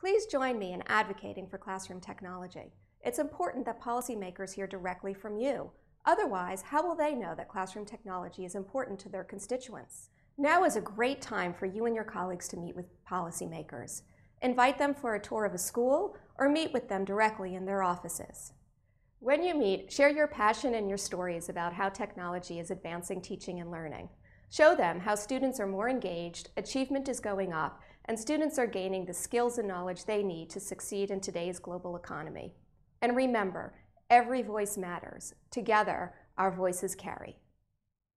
Please join me in advocating for classroom technology. It's important that policymakers hear directly from you. Otherwise, how will they know that classroom technology is important to their constituents? Now is a great time for you and your colleagues to meet with policymakers. Invite them for a tour of a school or meet with them directly in their offices. When you meet, share your passion and your stories about how technology is advancing teaching and learning. Show them how students are more engaged, achievement is going up, and students are gaining the skills and knowledge they need to succeed in today's global economy. And remember, every voice matters. Together, our voices carry.